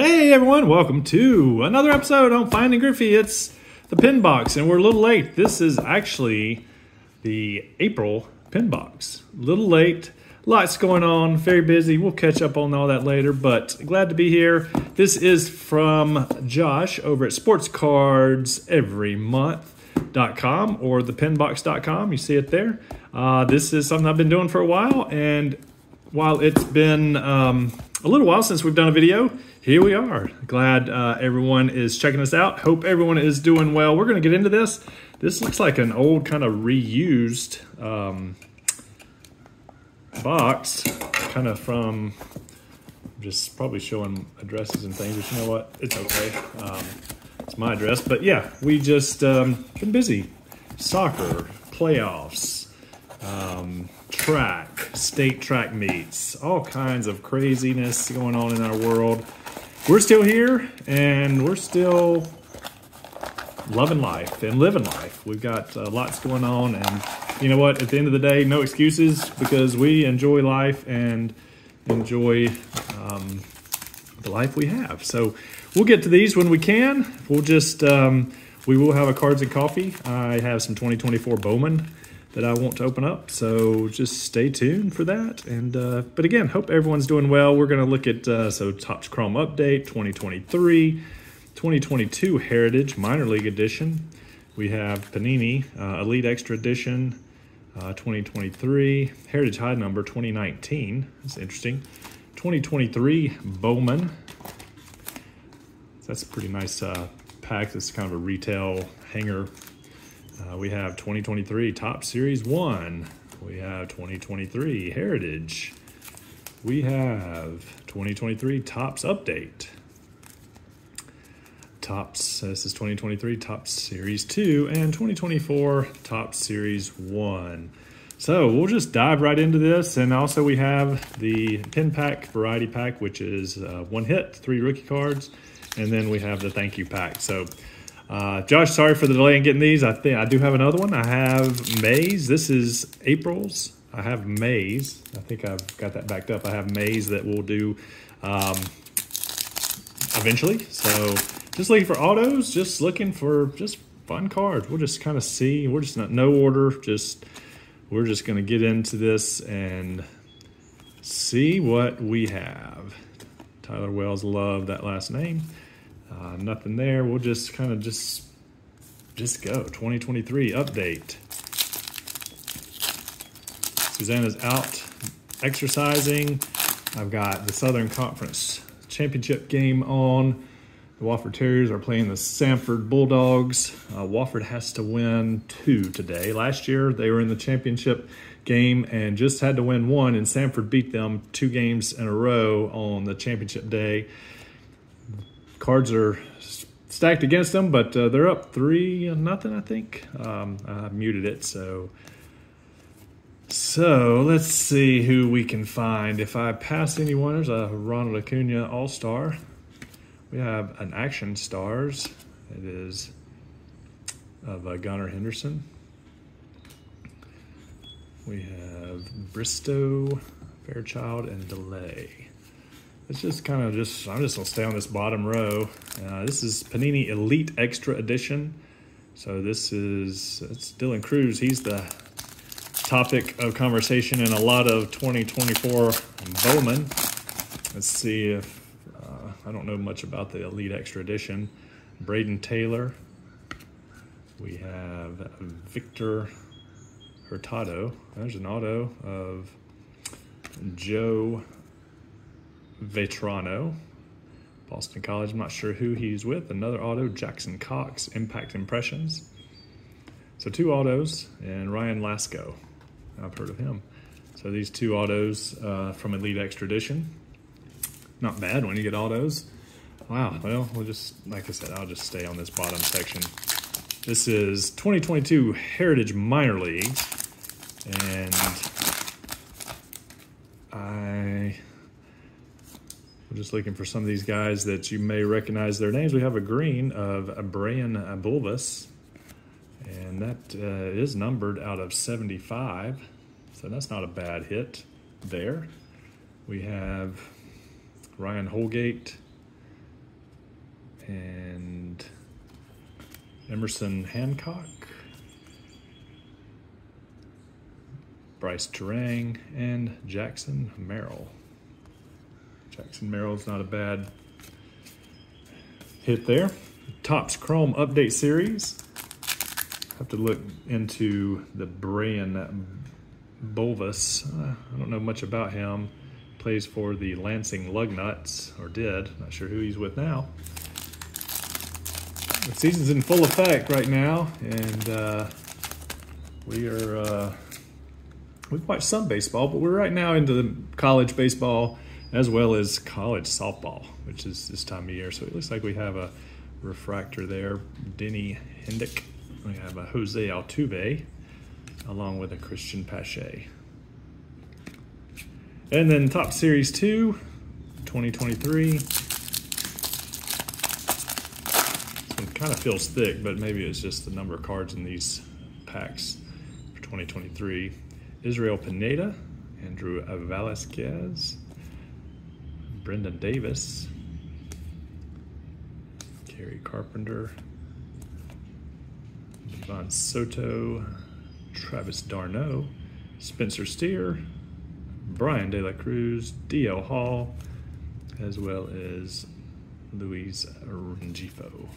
Hey everyone, welcome to another episode on Finding Griffey. It's the Penn Box, and we're a little late. This is actually the April Penn Box. A little late, lots going on, very busy. We'll catch up on all that later, but glad to be here. This is from Josh over at Sports Cards Every Month.com or thepinbox.com. You see it there. Uh, this is something I've been doing for a while, and while it's been um, a little while since we've done a video, here we are. Glad uh, everyone is checking us out. Hope everyone is doing well. We're going to get into this. This looks like an old kind of reused um, box, kind of from just probably showing addresses and things, but you know what? It's okay. Um, it's my address. But yeah, we just um, been busy. Soccer, playoffs, um, track, state track meets, all kinds of craziness going on in our world. We're still here and we're still loving life and living life. We've got uh, lots going on and you know what? At the end of the day, no excuses because we enjoy life and enjoy um, the life we have. So we'll get to these when we can. We'll just, um, we will have a cards and coffee. I have some 2024 Bowman that I want to open up. So just stay tuned for that. And uh, But again, hope everyone's doing well. We're going to look at, uh, so Topps Chrome Update 2023, 2022 Heritage Minor League Edition. We have Panini uh, Elite Extra Edition uh, 2023, Heritage High Number 2019. That's interesting. 2023 Bowman. That's a pretty nice uh, pack. It's kind of a retail hanger uh, we have 2023 Topps Series 1. We have 2023 Heritage. We have 2023 Topps Update. Topps, this is 2023 Topps Series 2 and 2024 Topps Series 1. So we'll just dive right into this. And also we have the pin pack variety pack, which is uh, one hit, three rookie cards. And then we have the thank you pack. So uh, Josh, sorry for the delay in getting these. I think I do have another one. I have May's. This is April's. I have May's. I think I've got that backed up. I have May's that we'll do um, eventually. So just looking for autos, just looking for just fun cards. We'll just kind of see. We're just not no order. Just we're just going to get into this and see what we have. Tyler Wells, love that last name. Uh, nothing there. We'll just kind of just just go. 2023 update. Susanna's out exercising. I've got the Southern Conference Championship game on. The Wofford Terriers are playing the Samford Bulldogs. Uh, Wofford has to win two today. Last year, they were in the championship game and just had to win one, and Samford beat them two games in a row on the championship day cards are stacked against them, but uh, they're up three nothing. I think um, I muted it, so so let's see who we can find. If I pass anyone, there's a Ronald Acuna All Star. We have an Action Stars. It is of uh, Gunnar Henderson. We have Bristow, Fairchild, and Delay. Let's just kind of just, I'm just gonna stay on this bottom row. Uh, this is Panini Elite Extra Edition. So this is, it's Dylan Crews. He's the topic of conversation in a lot of 2024 Bowman. Let's see if, uh, I don't know much about the Elite Extra Edition. Brayden Taylor. We have Victor Hurtado. There's an auto of Joe Vetrano, Boston College. I'm not sure who he's with. Another auto, Jackson Cox, Impact Impressions. So two autos and Ryan Lasko. I've heard of him. So these two autos uh, from Elite Extra Edition. Not bad when you get autos. Wow, well, we'll just, like I said, I'll just stay on this bottom section. This is 2022 Heritage Minor League. And I we're just looking for some of these guys that you may recognize their names. We have a green of Brayan Buelvas, and that uh, is numbered out of 75. So that's not a bad hit there. We have Ryan Holgate, and Emerson Hancock, Bryce Turang, and Jackson Merrill. Jackson Merrill's not a bad hit there. Topps Chrome Update Series. Have to look into the Brayan Buelvas. Uh, I don't know much about him. Plays for the Lansing Lugnuts, or did. Not sure who he's with now. The season's in full effect right now, and uh, we are uh, we've watched some baseball, but we're right now into the college baseball as well as college softball, which is this time of year. So it looks like we have a refractor there, Denny Hendick. We have a Jose Altuve, along with a Cristian Pache. And then Topps Series 2, 2023. It kind of feels thick, but maybe it's just the number of cards in these packs for 2023. Israel Pineda, Andrew Velazquez, Brendan Davis, Kerry Carpenter, Juan Soto, Travis d'Arnaud, Spencer Steer, Bryan De La Cruz, DL Hall, as well as Luis Rengifo.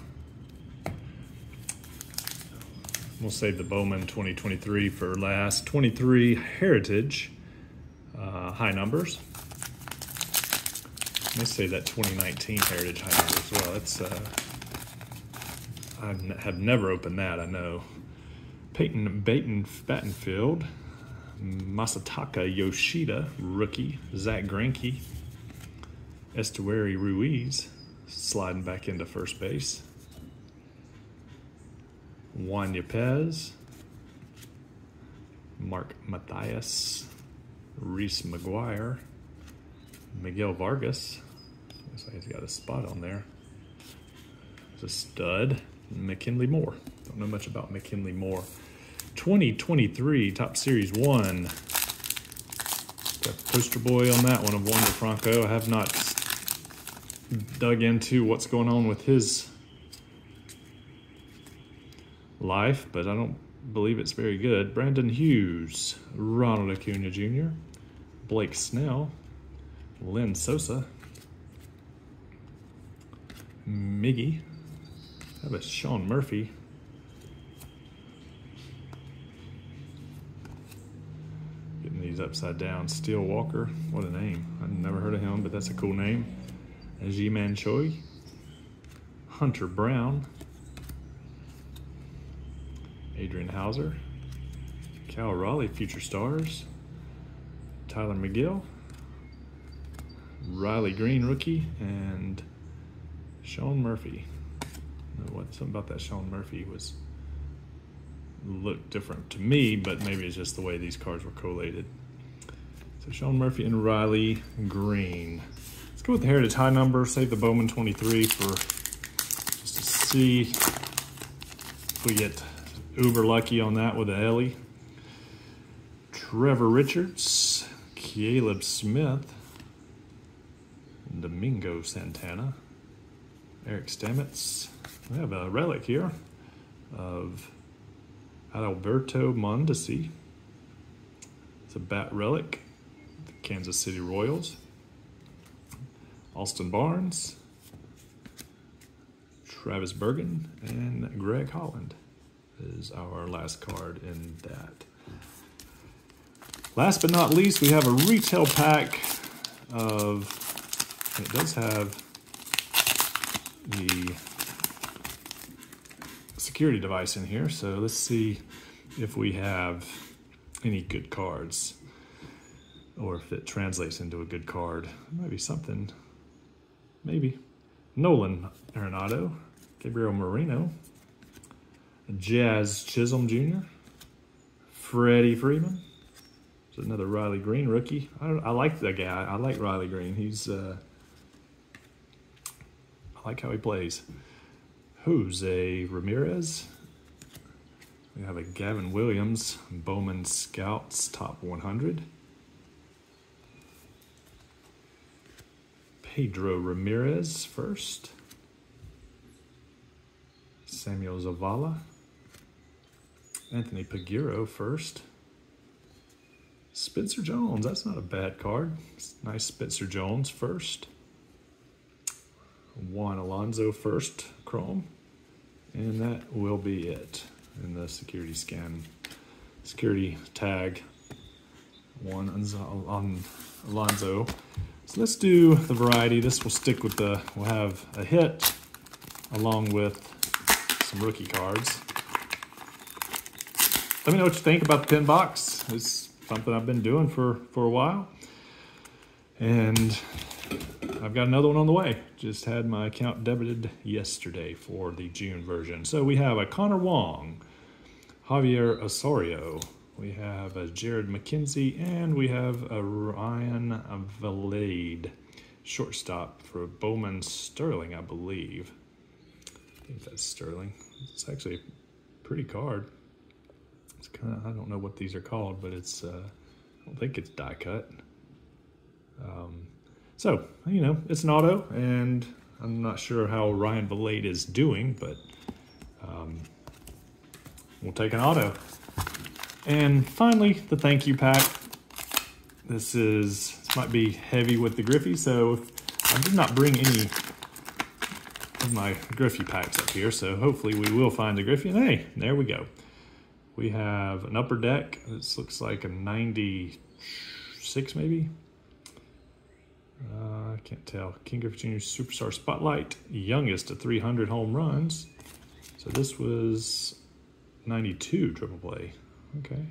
We'll save the Bowman 2023 for last. 23 Heritage, uh, high numbers. Let me say that 2019 Heritage high as well. That's uh, I have never opened that, I know. Peyton Baton Battenfield, Masataka Yoshida, rookie, Zack Greinke, Esteury Ruiz, sliding back into first base. Juan Yepez, Mark Mathias, Reese McGuire, Miguel Vargas. Looks like he's got a spot on there. It's a stud. McKinley Moore. Don't know much about McKinley Moore. 2023 Topps Series 1. Got poster boy on that one of Wander Franco. I have not dug into what's going on with his life, but I don't believe it's very good. Brandon Hughes, Ronald Acuna Jr., Blake Snell, Lenyn Sosa, Miggy, have a Sean Murphy. Getting these upside down. Steele Walker, what a name. I've never heard of him, but that's a cool name. Ji-Man Choi. Hunter Brown. Adrian Houser, Cal Raleigh, Future Stars. Tyler Megill. Riley Greene, rookie. And Sean Murphy what something about that Sean Murphy was looked different to me, but maybe it's just the way these cards were collated. So Sean Murphy and Riley Greene. Let's go with the Heritage High number, save the Bowman 23 for just to see if we get uber lucky on that with Elly. Trevor Richards, Caleb Smith, Domingo Santana, Eric Stamets, we have a relic here of Alberto Mondesi. It's a bat relic, the Kansas City Royals. Austin Barnes, Travis Bergen, and Greg Holland is our last card in that. Last but not least, we have a retail pack of, it does have the security device in here. So let's see if we have any good cards or if it translates into a good card. Maybe something, maybe. Nolan Arenado, Gabriel Moreno, Jazz Chisholm Jr., Freddie Freeman. There's another Riley Greene rookie. I, I like that guy. I like Riley Greene. He's, uh, I like how he plays. Jose Ramirez. We have a Gavin Williams, Bowman Scouts Top 100. Pedro Ramirez first. Samuel Zavala. Anthony Pagiro first. Spencer Jones, that's not a bad card. Nice Spencer Jones first. Juan Alonso first, Chrome. And that will be it in the security scan, security tag. One on Alonso. So let's do the variety. This will stick with the, we'll have a hit along with some rookie cards. Let me know what you think about the Penn Box. It's something I've been doing for, for a while. And I've got another one on the way. Just had my account debited yesterday for the June version. So we have a Connor Wong, Javier Osorio, we have a Jared McKenzie, and we have a Ryan Vilade, shortstop for Bowman Sterling, I believe. I think that's Sterling. It's actually a pretty card. It's kind of, I don't know what these are called, but it's, uh, I don't think it's die cut. Um, so, you know, it's an auto, and I'm not sure how Ryan Vilade is doing, but um, we'll take an auto. And finally, the thank you pack. This is, this might be heavy with the Griffey, so I did not bring any of my Griffey packs up here, so hopefully we will find the Griffey. And hey, there we go. We have an upper deck. This looks like a 96 maybe. Can't tell. Ken Griffey Jr. Superstar Spotlight, youngest to 300 home runs. So this was 92 Triple play. Okay.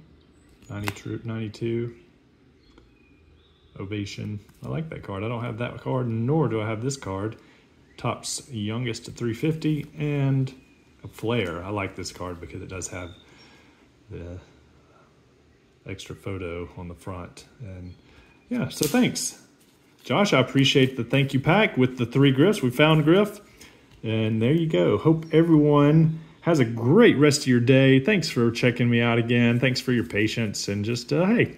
90 92. Ovation. I like that card. I don't have that card, nor do I have this card. Topps youngest to 350 and a flare. I like this card because it does have the extra photo on the front. And yeah, so thanks. Josh, I appreciate the thank you pack with the three Griffs. We found Griff. And there you go. Hope everyone has a great rest of your day. Thanks for checking me out again. Thanks for your patience. And just, uh, hey,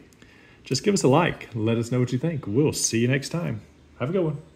just give us a like. Let us know what you think. We'll see you next time. Have a good one.